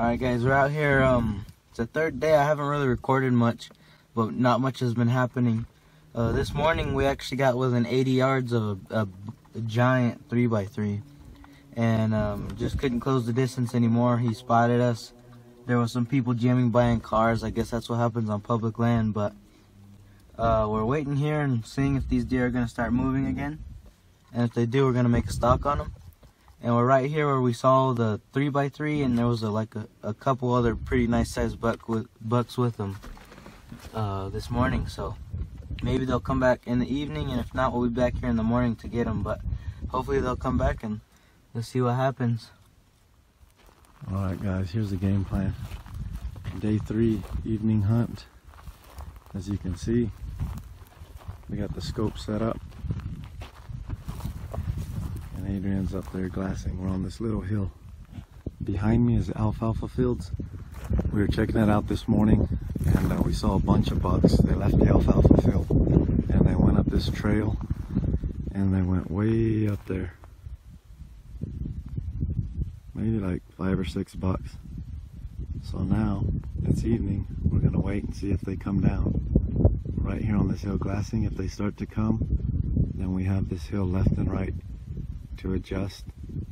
Alright guys, we're out here, um, it's the third day, I haven't really recorded much, but not much has been happening. Uh, this morning we actually got within 80 yards of a, a, giant 3x3, and um, just couldn't close the distance anymore. He spotted us. There was some people jamming by in cars, I guess that's what happens on public land, but uh, we're waiting here and seeing if these deer are going to start moving again, and if they do, we're going to make a stalk on them and we're right here where we saw the 3x3 and there was a, like a, a couple other pretty nice sized buck with, bucks with them uh, this morning. So maybe they'll come back in the evening and if not we'll be back here in the morning to get them but hopefully they'll come back and let's see what happens. All right guys here's the game plan. Day three evening hunt. As you can see we got the scope set up Adrian's up there glassing. We're on this little hill. Behind me is alfalfa fields. We were checking that out this morning and uh, we saw a bunch of bucks. They left the alfalfa field and they went up this trail and they went way up there. Maybe like five or six bucks. So now it's evening. We're gonna wait and see if they come down. Right here on this hill glassing, if they start to come, then we have this hill left and right to adjust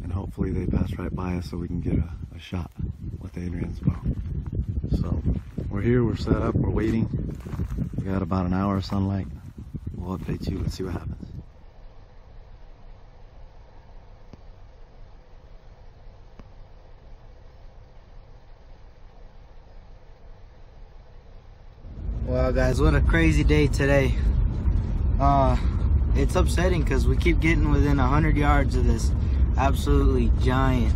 and hopefully they pass right by us so we can get a, a shot with Adrian's bow. So we're here, we're set up, we're waiting. We got about an hour of sunlight. We'll update you, let's see what happens. Wow guys, what a crazy day today. Uh, it's upsetting because we keep getting within 100 yards of this absolutely giant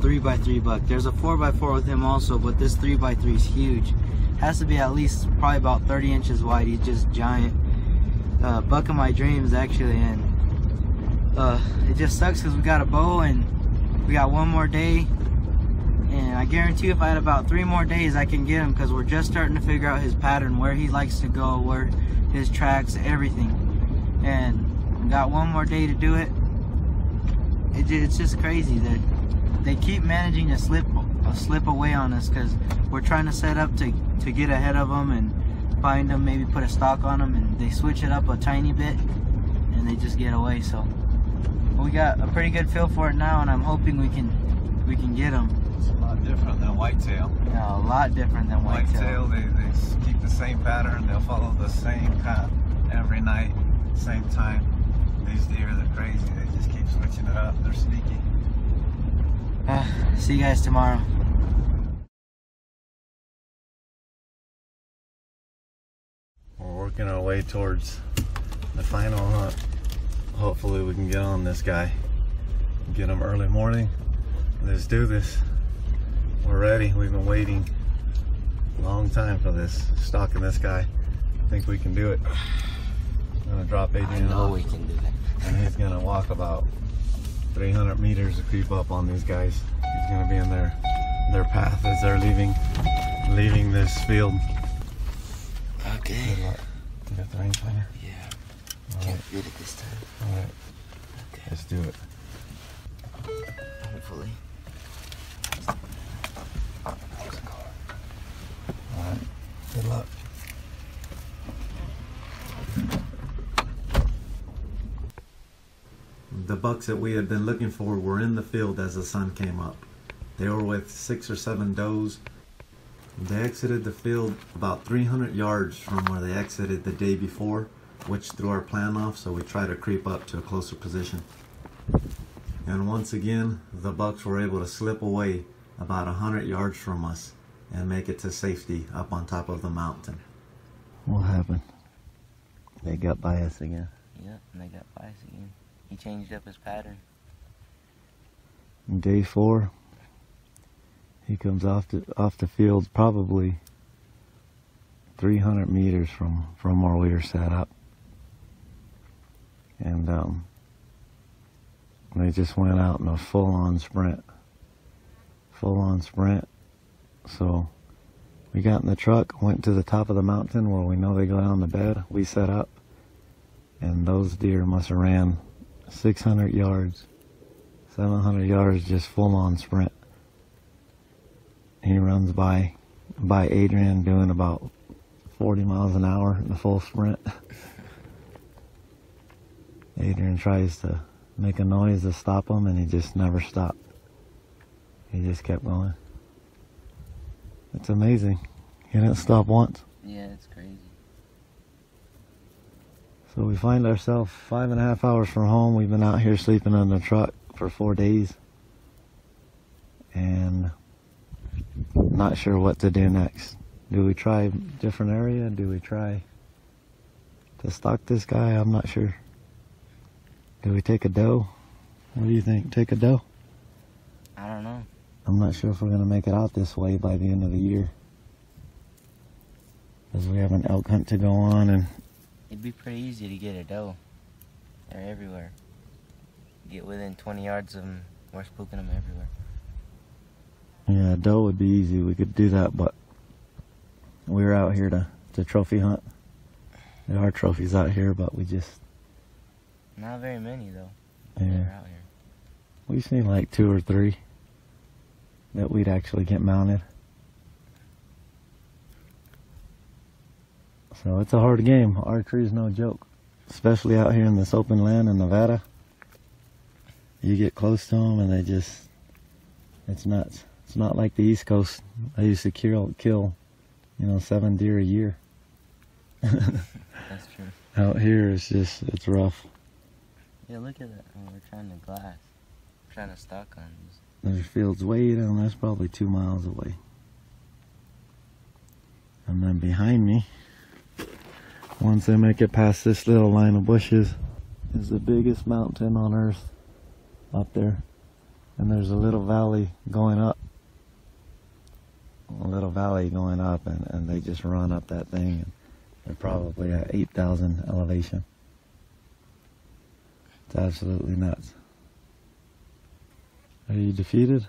3x3 buck. There's a 4x4 with him also, but this 3x3 is huge. Has to be at least probably about 30 inches wide. He's just giant. Uh, buck of my dreams actually, and uh, it just sucks because we got a bow and we got one more day. And I guarantee if I had about three more days, I can get him because we're just starting to figure out his pattern, where he likes to go, where his tracks, everything and got one more day to do it. it it's just crazy that they keep managing to slip uh, slip away on us because we're trying to set up to to get ahead of them and find them, maybe put a stalk on them, and they switch it up a tiny bit and they just get away. So we got a pretty good feel for it now, and I'm hoping we can we can get them. It's a lot different than whitetail. Yeah, a lot different than whitetail. Whitetail, they, they keep the same pattern. They'll follow the same cut every night same time. These deer, they're crazy. They just keep switching it up. They're sneaky. Uh, see you guys tomorrow. We're working our way towards the final hunt. Hopefully we can get on this guy. Get him early morning. Let's do this. We're ready. We've been waiting a long time for this. Stalking this guy. I think we can do it gonna drop Adrian I know off, we can do that. And he's gonna walk about 300 meters to creep up on these guys. He's gonna be in their their path as they're leaving leaving this field. Okay. Good luck. You got the rangefinder? Yeah. All Can't right. get it this time. All right. Okay. Let's do it. Hopefully. All right. Good luck. The bucks that we had been looking for were in the field as the sun came up. They were with six or seven does. They exited the field about 300 yards from where they exited the day before, which threw our plan off, so we tried to creep up to a closer position. And once again, the bucks were able to slip away about 100 yards from us and make it to safety up on top of the mountain. What happened? They got by us again. Yep, and they got by us again. He changed up his pattern. Day four, he comes off the off the field probably 300 meters from from where we were set up, and um, they just went out in a full-on sprint. Full-on sprint. So we got in the truck, went to the top of the mountain where we know they go down the bed. We set up, and those deer must have ran 600 yards, 700 yards, just full on sprint. He runs by by Adrian doing about 40 miles an hour in the full sprint. Adrian tries to make a noise to stop him and he just never stopped. He just kept going. It's amazing. He didn't stop once. Yeah, it's crazy. So we find ourselves five and a half hours from home. We've been out here sleeping in the truck for four days. And not sure what to do next. Do we try a different area? Do we try to stalk this guy? I'm not sure. Do we take a doe? What do you think? Take a doe? I don't know. I'm not sure if we're going to make it out this way by the end of the year. Because we have an elk hunt to go on and It'd be pretty easy to get a doe. They're everywhere. Get within 20 yards of them, we're spooking them everywhere. Yeah, doe would be easy. We could do that, but we were out here to, to trophy hunt. There are trophies out here, but we just, Not very many though. yeah, They're out here. we've seen like two or three that we'd actually get mounted. So it's a hard game. Archery is no joke, especially out here in this open land in Nevada. You get close to them and they just, it's nuts. It's not like the East Coast. I used to kill, kill, you know, seven deer a year. That's true. Out here, it's just, it's rough. Yeah, look at that. Oh, we're trying to glass. We're trying to stalk on these. There's fields way down there, it's probably two miles away. And then behind me, once they make it past this little line of bushes, is the biggest mountain on earth up there. And there's a little valley going up. A little valley going up, and, and they just run up that thing. And they're probably at 8,000 elevation. It's absolutely nuts. Are you defeated?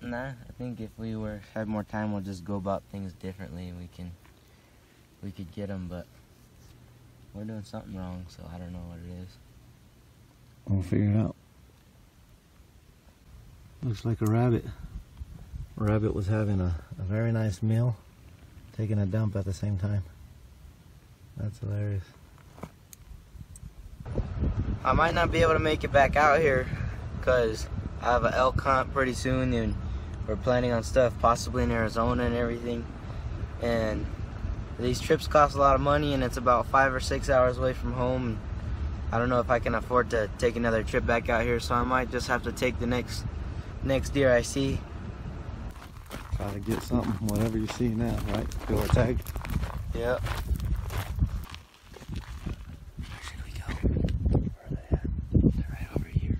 Nah, I think if we were had more time, we'll just go about things differently, we can we could get them. But we're doing something wrong, so I don't know what it is. We'll figure it out. Looks like a rabbit. Rabbit was having a, a very nice meal, taking a dump at the same time. That's hilarious. I might not be able to make it back out here because I have an elk hunt pretty soon and we're planning on stuff possibly in Arizona and everything. And these trips cost a lot of money and it's about five or six hours away from home. I don't know if I can afford to take another trip back out here, so I might just have to take the next next deer I see. Try to get something, whatever you see now, right? A tag. Yep. Where should we go? Where are they at? They're right over here.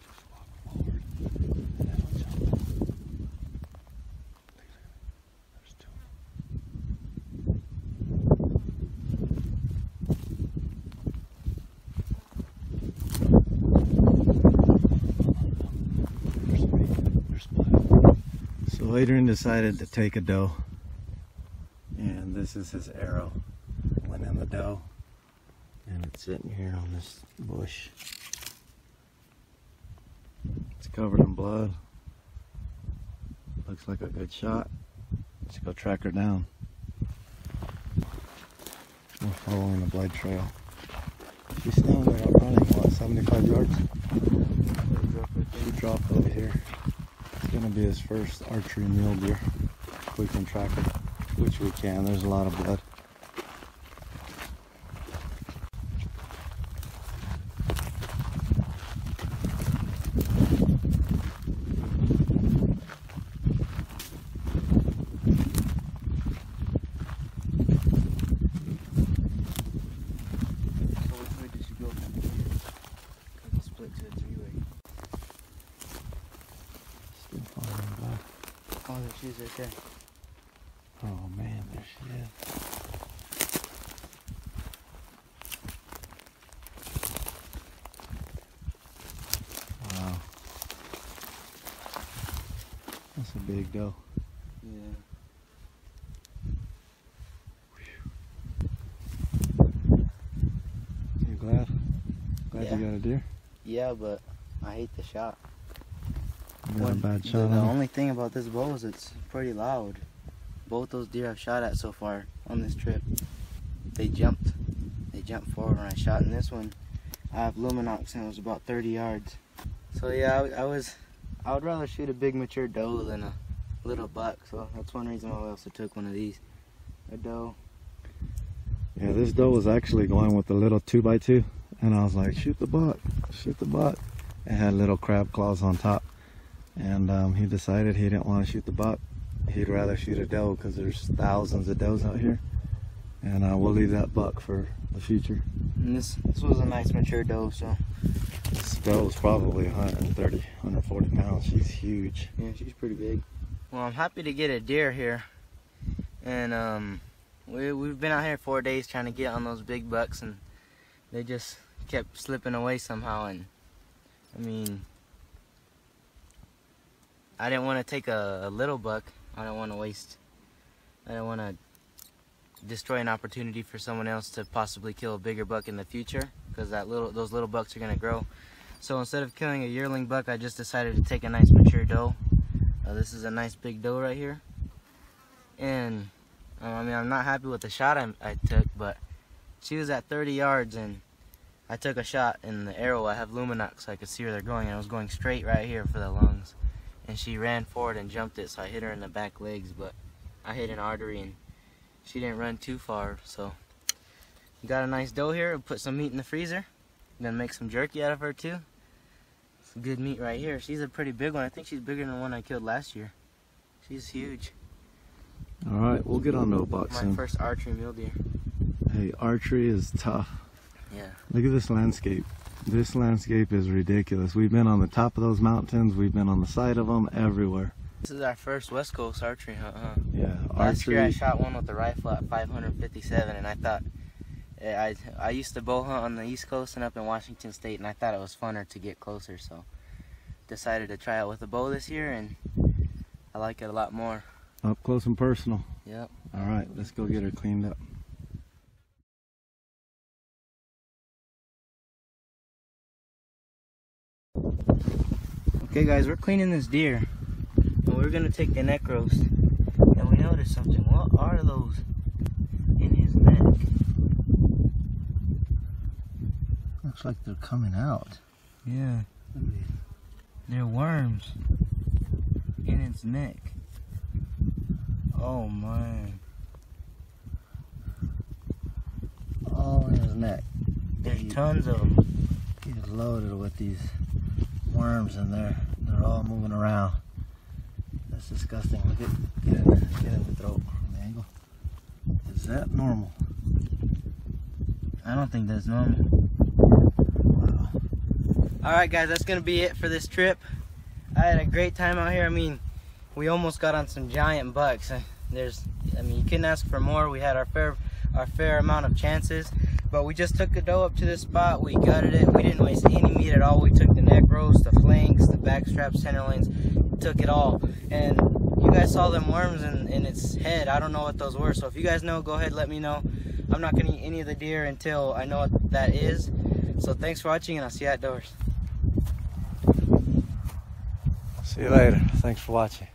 Just walk forward and it'll jump. There's two. There's three. There's five. Adrian decided to take a doe. And this is his arrow. Went in the doe. And it's sitting here on this bush. It's covered in blood. Looks like a good shot. Let's go track her down. We're following the blood trail. She's still there running, what, 75 yards? She dropped over here. Gonna be his first archery mule deer. If we can track her, which we can. There's a lot of blood. Oh, there she is right there. Oh man, there she is. Wow. That's a big doe. Yeah. You glad? Glad yeah. you got a deer? Yeah, but I hate the shot. A bad the, shot the it? only thing about this bow is it's pretty loud. Both those deer I've shot at so far on this trip, they jumped. They jumped forward when I shot. And this one, I have Lumenoks and it was about 30 yards. So yeah, I, I was, I would rather shoot a big mature doe than a little buck. So that's one reason why I also took one of these. A doe. Yeah, this doe was actually going with the little 2x2 and I was like, shoot the buck, shoot the buck. It had little crab claws on top. And um, he decided he didn't want to shoot the buck. He'd rather shoot a doe because there's thousands of does out here. And uh, we'll leave that buck for the future. And this, this was a nice mature doe. So This doe is probably 130, 140 pounds. She's huge. Yeah, she's pretty big. Well, I'm happy to get a deer here, and um, we we've been out here four days trying to get on those big bucks, and they just kept slipping away somehow. And I mean, I didn't want to take a, a little buck. I don't want to waste. I don't want to destroy an opportunity for someone else to possibly kill a bigger buck in the future, because that little those little bucks are gonna grow. So instead of killing a yearling buck, I just decided to take a nice mature doe. Uh, this is a nice big doe right here. And, um, I mean, I'm not happy with the shot I, I took, but she was at 30 yards and I took a shot in the arrow. I have Lumenoks so I could see where they're going. And I was going straight right here for the lungs. And she ran forward and jumped it, so I hit her in the back legs, but I hit an artery and she didn't run too far, so. Got a nice doe here. Put some meat in the freezer. Gonna make some jerky out of her too. Some good meat right here. She's a pretty big one. I think she's bigger than the one I killed last year. She's huge. All right, we'll get on to a buck My soon. first archery mule deer. Hey, archery is tough. Yeah. Look at this landscape. This landscape is ridiculous. We've been on the top of those mountains. We've been on the side of them, everywhere. This is our first West Coast archery hunt, huh? Yeah, Last year I shot one with a rifle at 557, and I thought eh, I I used to bow hunt on the East Coast and up in Washington State, and I thought it was funner to get closer, so decided to try it with a bow this year, and I like it a lot more. Up close and personal. Yep. All right, let's go get her cleaned up. Okay, guys, we're cleaning this deer, and we're gonna take the neck roast, and we noticed something. What are those in his neck? Looks like they're coming out. Yeah. They're worms in its neck. Oh man. All in his neck. There's tons of them. He's loaded with these worms in there. All moving around. That's disgusting. Look at get in, get in the throat from the angle. Is that normal? I don't think that's normal. Wow. Alright guys, that's gonna be it for this trip. I had a great time out here. I mean, we almost got on some giant bucks. There's I mean you couldn't ask for more. We had our fair our fair amount of chances. But we just took the doe up to this spot, we gutted it, we didn't waste any meat at all. We took the neck roast, the flanks, the back straps, center lanes, took it all. And you guys saw them worms in, in its head. I don't know what those were. So if you guys know, go ahead, let me know. I'm not gonna eat any of the deer until I know what that is. So thanks for watching and I'll see you outdoors. See you later. Thanks for watching.